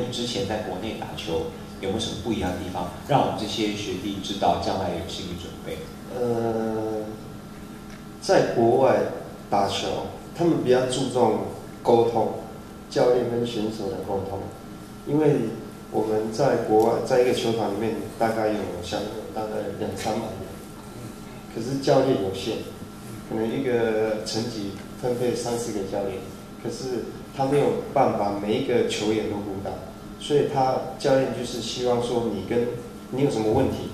跟之前在国内打球有没有什么不一样的地方，让我们这些学弟知道将来有心理准备？呃，在国外打球，他们比较注重沟通，教练跟选手的沟通，因为我们在国外，在一个球团里面大概有像大概两三百人，可是教练有限，可能一个层级分配三四个教练，可是他没有办法每一个球员都顾到。所以他教练就是希望说，你跟你有什么问题，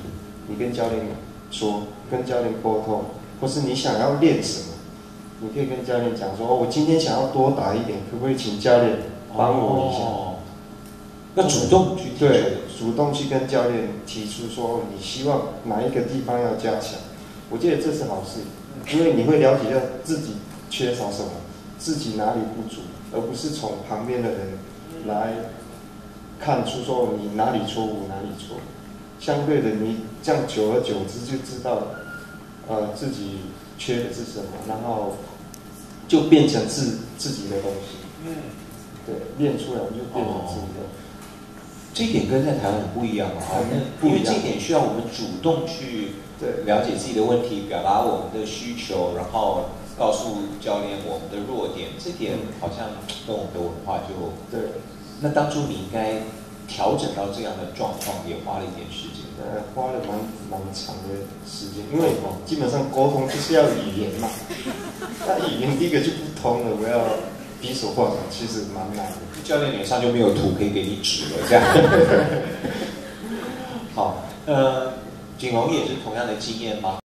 你跟教练说，跟教练沟通，或是你想要练什么，你可以跟教练讲说，哦，我今天想要多打一点，可不可以请教练帮我一下？哦，要主动去对，主动去跟教练提出说，你希望哪一个地方要加强？我觉得这是好事，因为你会了解到自己缺少什么，自己哪里不足，而不是从旁边的人来看出说你哪里错误，哪里错。相对的，你这样久而久之就知道，呃，自己缺的是什么，然后就变成自自己的东西。嗯，对，练出来就变成自己的。这一点跟在台湾很不一样啊，因为这一点需要我们主动去对了解自己的问题，表达我们的需求，然后告诉教练我们的弱点。这点好像跟我们的文化就……对。那当初你应该调整到这样的状况，也花了一点时间。呃，花了蛮蛮长的时间，因为基本上沟通就是要语言嘛，那语言第一个就不通了，我要比手画脚，其实蛮难的。教练脸上就没有图可以给你指了，这样。好，呃，景龙也是同样的经验吗？